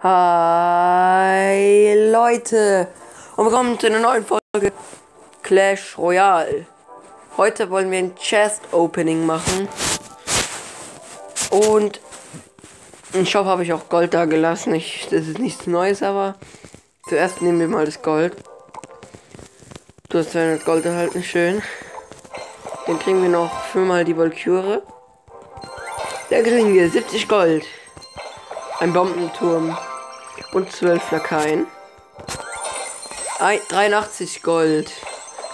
Hi Leute und willkommen zu einer neuen Folge Clash Royale. Heute wollen wir ein Chest Opening machen und im Shop habe ich auch Gold da gelassen. Ich, das ist nichts Neues, aber zuerst nehmen wir mal das Gold. Du hast 200 Gold erhalten, schön. Dann kriegen wir noch fünfmal die Volküre. Da kriegen wir 70 Gold. Ein Bombenturm und 12 Lakaien. 83 Gold.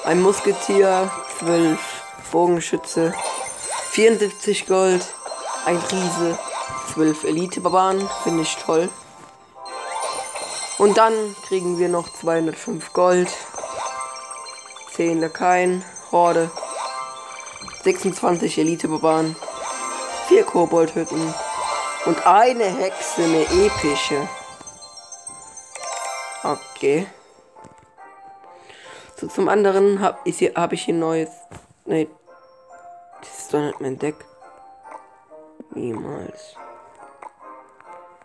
Ein Musketier, 12 Bogenschütze, 74 Gold, ein Riese, 12 Elite-Barbaren, finde ich toll. Und dann kriegen wir noch 205 Gold, 10 Lakaien, Horde, 26 Elite-Barbaren, 4 Koboldhütten und eine Hexe, eine epische. Okay. So, zum anderen habe ich, hier, hab ich hier neues. Nee. Das ist doch nicht mein Deck. Niemals.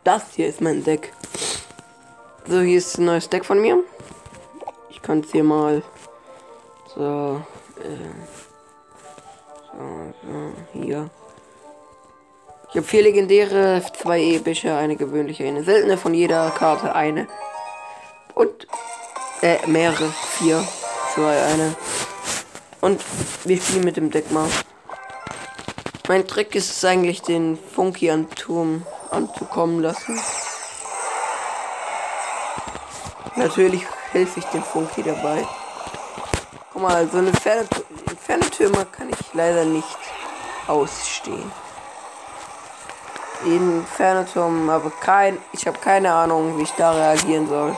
Das hier ist mein Deck. So, hier ist ein neues Deck von mir. Ich kann es hier mal. So. Äh, so, so, hier. Ich habe vier legendäre, zwei epische, eine gewöhnliche, eine seltene von jeder Karte eine. Und äh, mehrere, vier, zwei, eine. Und wir spielen mit dem Deck mal. Mein Trick ist es eigentlich, den Funky an Turm anzukommen lassen. Natürlich helfe ich dem Funky dabei. Guck mal, so eine ferne, ferne kann ich leider nicht ausstehen. In Ferneturm, aber kein, ich habe keine Ahnung, wie ich da reagieren soll.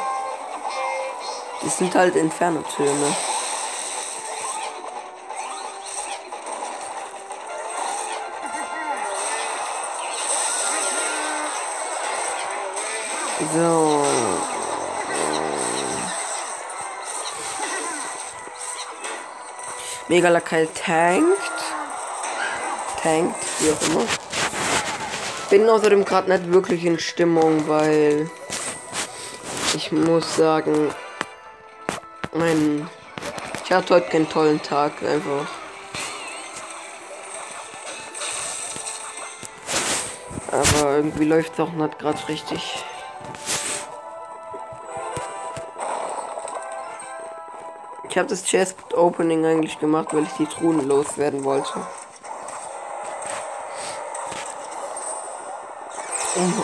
Das sind halt Inferno-Türme. So. Megalakai tankt. Tankt, wie auch immer. Bin außerdem gerade nicht wirklich in Stimmung, weil ich muss sagen, mein ich hatte heute keinen tollen Tag einfach. Aber irgendwie läuft es auch nicht gerade richtig. Ich habe das Chest Opening eigentlich gemacht, weil ich die Truhen loswerden wollte.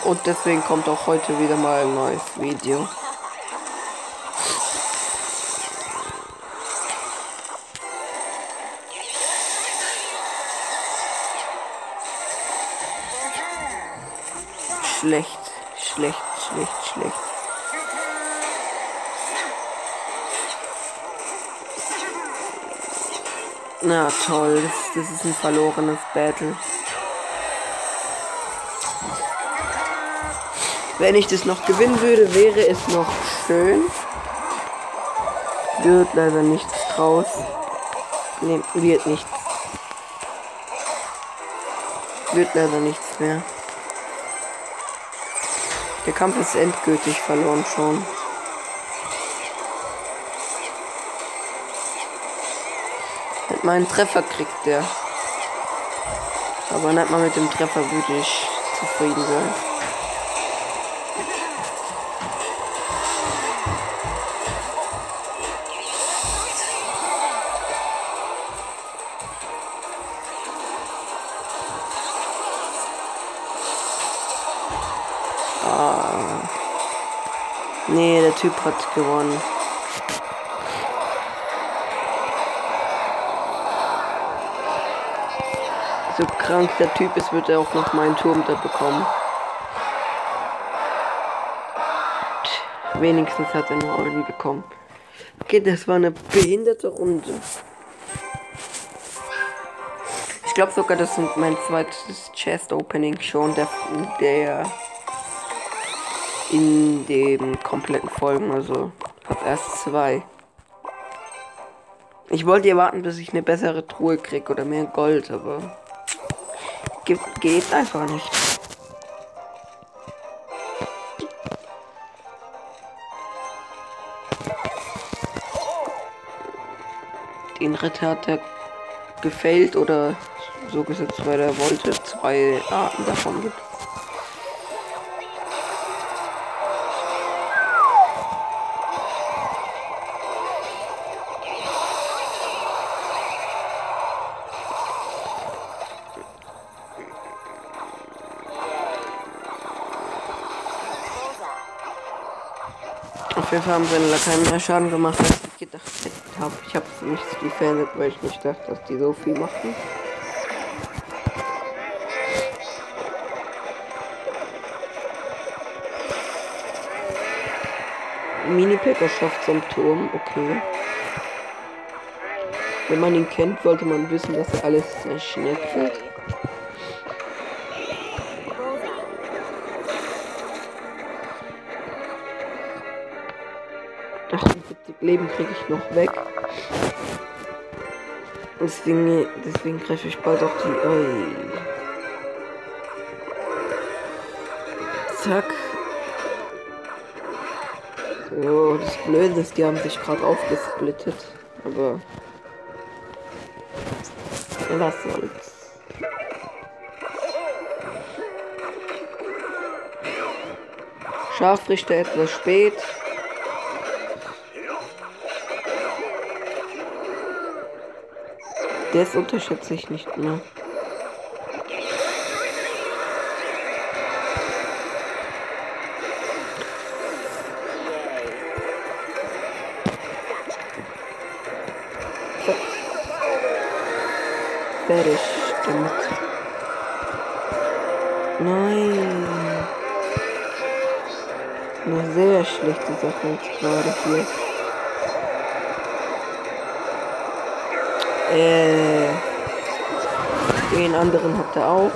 Und deswegen kommt auch heute wieder mal ein neues Video. Schlecht, schlecht, schlecht, schlecht. Na toll, das, das ist ein verlorenes Battle. Wenn ich das noch gewinnen würde, wäre es noch schön. Wird leider nichts draus. Ne, wird nichts. Wird leider nichts mehr. Der Kampf ist endgültig verloren schon. Mit meinem Treffer kriegt der. Aber nicht mal mit dem Treffer würde ich zufrieden sein. Nee, der Typ hat gewonnen. So krank der Typ ist, wird er auch noch meinen Turm da bekommen. Wenigstens hat er nur Orden bekommen. Okay, das war eine behinderte Runde. Ich glaube sogar, das ist mein zweites Chest Opening schon, der, der in den kompletten Folgen, also hab erst zwei. Ich wollte ja warten, bis ich eine bessere Truhe kriege oder mehr Gold, aber Ge geht einfach nicht. Den Ritter hat er gefällt oder so gesetzt, weil er wollte. Zwei Arten davon gibt. Auf jeden Fall haben seine Latein mehr Schaden gemacht, als ich gedacht habe. Ich habe es nicht defended, weil ich nicht dachte, dass die so viel machen. Mini-Packer schafft zum Turm, okay. Wenn man ihn kennt, sollte man wissen, dass er alles sehr schnell kriegt. 78 Leben kriege ich noch weg. Deswegen, deswegen greife ich bald auch die. Oi. Zack. So, das Blöde ist, die haben sich gerade aufgesplittet. Aber. Was soll's. Scharfrichter etwas spät. Das unterschätze ich nicht mehr. Fertig damit. Nein. Eine sehr schlechte Sache jetzt gerade hier. Äh, den anderen hat er auch.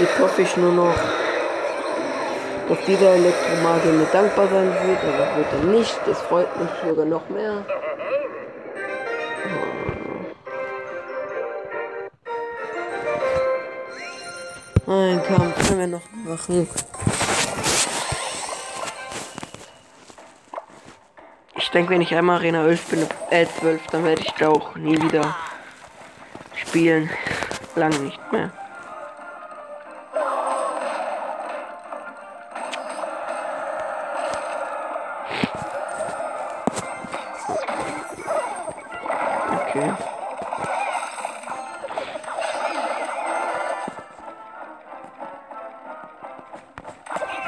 Jetzt hoffe ich nur noch, dass dieser Elektromagier mir dankbar sein wird, aber wird er nicht. Das freut mich sogar noch mehr. Ein Kampf können wir noch machen. Ich denke, wenn ich einmal Arena 11 bin, äh 12, dann werde ich da auch nie wieder spielen. Lange nicht mehr. Okay.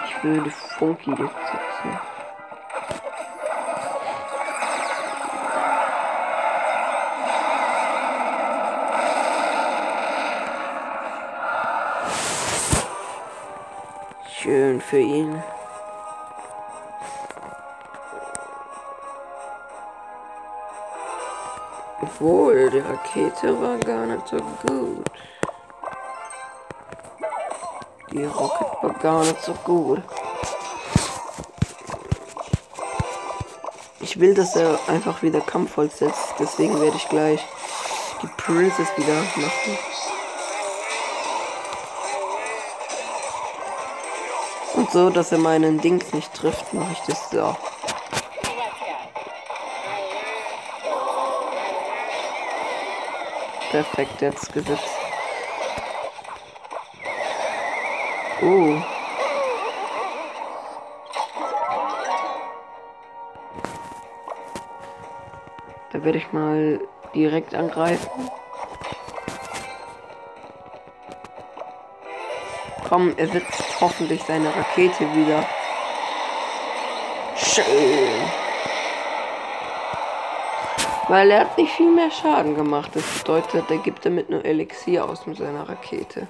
Ich will die Funky jetzt setzen. Schön für ihn. Obwohl, die Rakete war gar nicht so gut. Die Rocket war gar nicht so gut. Ich will, dass er einfach wieder Kampfholz setzt. Deswegen werde ich gleich die Princess wieder machen. Und so, dass er meinen Dings nicht trifft, mache ich das so. Perfekt jetzt gesetzt. Oh. Da werde ich mal direkt angreifen. Komm, er setzt hoffentlich seine Rakete wieder. Schön. Weil er hat nicht viel mehr Schaden gemacht. Das bedeutet, er gibt damit nur Elixier aus mit seiner Rakete.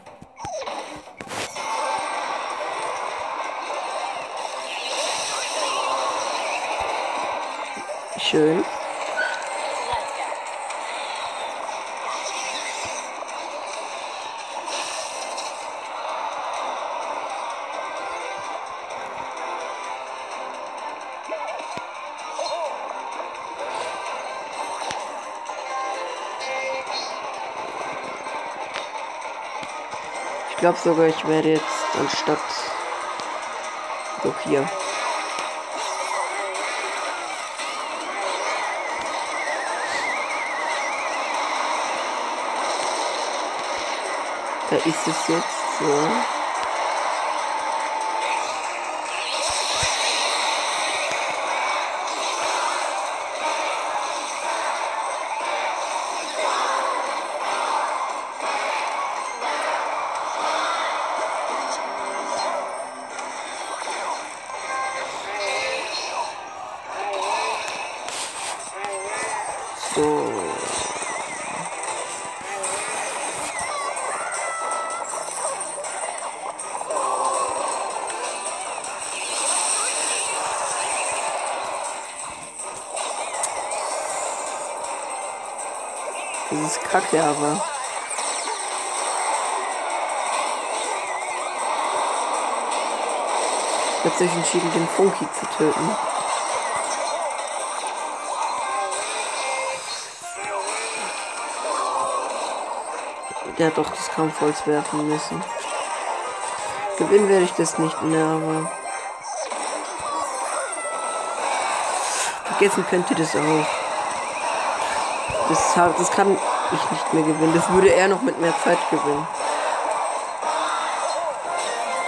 Schön. Glaube sogar, ich werde jetzt anstatt so hier. Da ist es jetzt so. Ist kacke, aber. Ich sich entschieden, den Funky zu töten. Der hat doch das Kampfholz werfen müssen. Gewinnen werde ich das nicht mehr, aber. Vergessen könnt ihr das auch. Das, das kann ich nicht mehr gewinnen. Das würde er noch mit mehr Zeit gewinnen.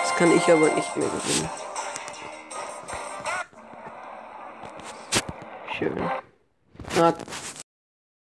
Das kann ich aber nicht mehr gewinnen. Schön. Ah,